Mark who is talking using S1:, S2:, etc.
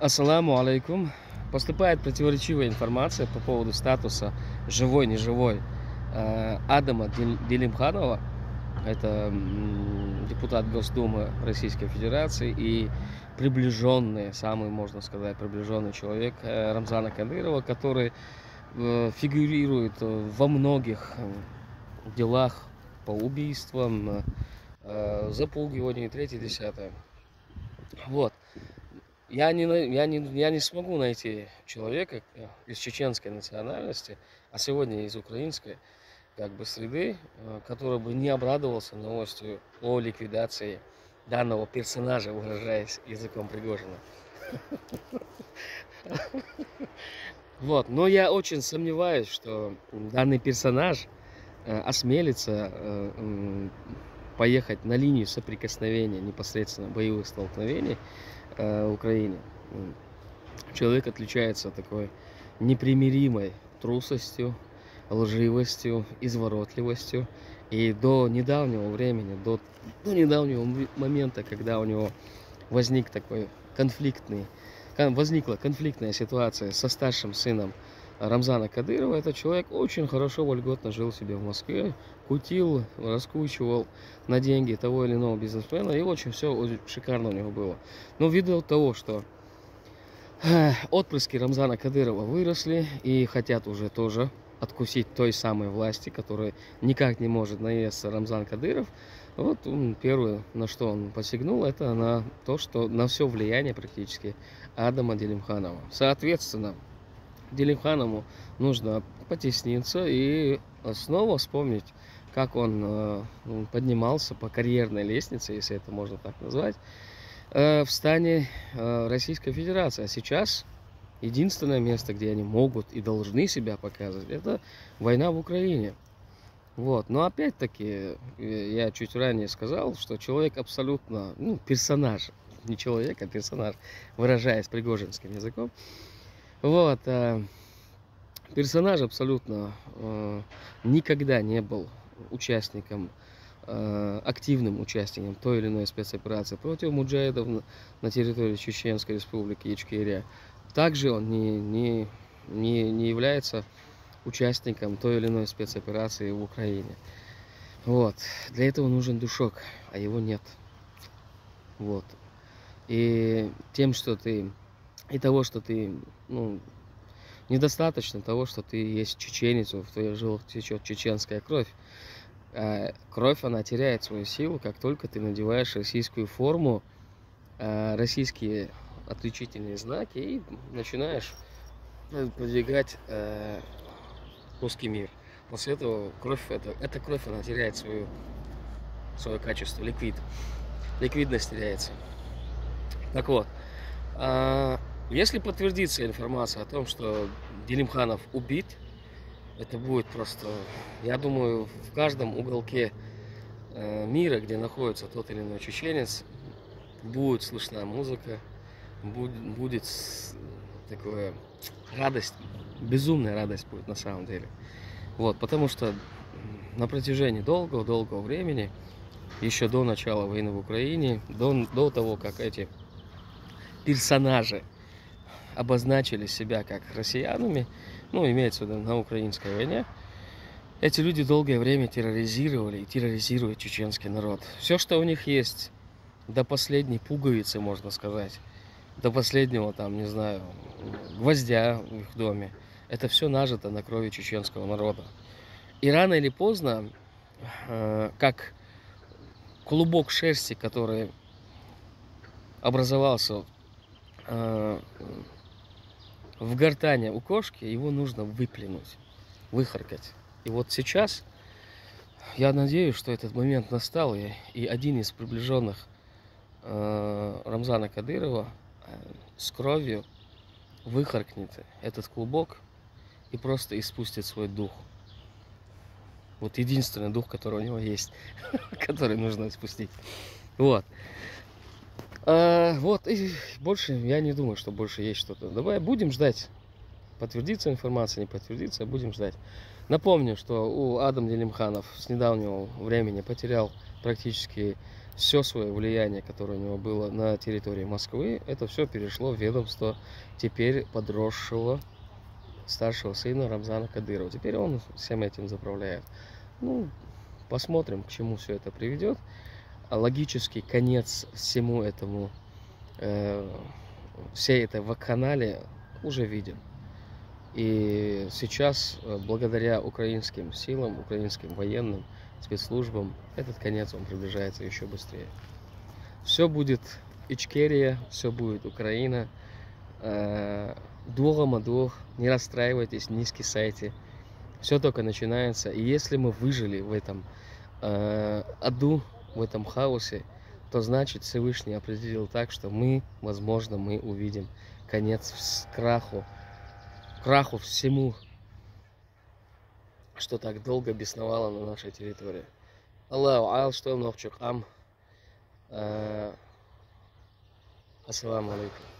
S1: Ассаламу алейкум. Поступает противоречивая информация по поводу статуса живой-неживой э, Адама Делимханова. Это депутат Госдумы Российской Федерации и приближенный, самый, можно сказать, приближенный человек э, Рамзана Кадырова, который э, фигурирует во многих делах по убийствам, запугиванию и третье, десятое. Вот. Я не, я, не, я не смогу найти человека э, из чеченской национальности, а сегодня из украинской, как бы среды, э, который бы не обрадовался новостью о ликвидации данного персонажа, выражаясь языком Пригожина. Вот, но я очень сомневаюсь, что данный персонаж э, осмелится поехать на линию соприкосновения непосредственно боевых столкновений э, Украине. Человек отличается такой непримиримой трусостью, лживостью, изворотливостью. И до недавнего времени, до, до недавнего момента, когда у него возник такой конфликтный, возникла конфликтная ситуация со старшим сыном Рамзана Кадырова, этот человек очень хорошо, вольготно жил себе в Москве, кутил, раскучивал на деньги того или иного бизнесмена, и очень все шикарно у него было. Но ввиду того, что э, отпрыски Рамзана Кадырова выросли и хотят уже тоже откусить той самой власти, которая никак не может наесться Рамзан Кадыров, вот он, первое, на что он посягнул, это на то, что на все влияние практически Адама Делимханова. Соответственно, Делимханову нужно потесниться и снова вспомнить, как он э, поднимался по карьерной лестнице, если это можно так назвать, э, в стане э, Российской Федерации. А сейчас единственное место, где они могут и должны себя показывать, это война в Украине. Вот. Но опять-таки, я чуть ранее сказал, что человек абсолютно, ну, персонаж, не человек, а персонаж, выражаясь пригожинским языком, вот. Э, персонаж абсолютно э, никогда не был участником, э, активным участником той или иной спецоперации против муджаидов на территории Чеченской республики Ичкерия. Также он не, не, не, не является участником той или иной спецоперации в Украине. Вот. Для этого нужен душок, а его нет. Вот. И тем, что ты и того, что ты, ну, недостаточно того, что ты есть чеченец, в твоих жилах течет чеченская кровь. А кровь, она теряет свою силу, как только ты надеваешь российскую форму, а, российские отличительные знаки и начинаешь ну, продвигать э, русский мир. После этого кровь, это, эта кровь, она теряет свою, свое качество, ликвид. Ликвидность теряется. Так вот, а, если подтвердится информация о том, что Делимханов убит, это будет просто, я думаю, в каждом уголке э, мира, где находится тот или иной чеченец, будет слышна музыка, будет, такое радость, безумная радость будет на самом деле. Вот, потому что на протяжении долгого-долгого времени, еще до начала войны в Украине, до, до того, как эти персонажи обозначили себя как россиянами, ну, имеется в виду на украинской войне, эти люди долгое время терроризировали и терроризируют чеченский народ. Все, что у них есть, до последней пуговицы, можно сказать, до последнего, там, не знаю, гвоздя в их доме, это все нажито на крови чеченского народа. И рано или поздно, э, как клубок шерсти, который образовался э, в гортане у кошки, его нужно выплюнуть, выхаркать. И вот сейчас я надеюсь, что этот момент настал, и, один из приближенных э, Рамзана Кадырова э, с кровью выхаркнет этот клубок и просто испустит свой дух. Вот единственный дух, который у него есть, который нужно испустить. Вот. А, вот, и больше, я не думаю, что больше есть что-то. Давай будем ждать. Подтвердится информация, не подтвердится, будем ждать. Напомню, что у Адам Делимханов с недавнего времени потерял практически все свое влияние, которое у него было на территории Москвы, это все перешло в ведомство теперь подросшего старшего сына Рамзана Кадырова. Теперь он всем этим заправляет. Ну, посмотрим, к чему все это приведет. Логический конец всему этому, э, всей этой вакханалии уже виден. И сейчас, э, благодаря украинским силам, украинским военным спецслужбам, этот конец он приближается еще быстрее. Все будет Ичкерия, все будет Украина. Э, Дуга не расстраивайтесь, не скисайте. Все только начинается. И если мы выжили в этом э, аду, в этом хаосе, то значит Всевышний определил так, что мы, возможно, мы увидим конец краху, краху всему, что так долго бесновало на нашей территории. Аллаху айл, что ногчук ам. Ассаламу алейкум.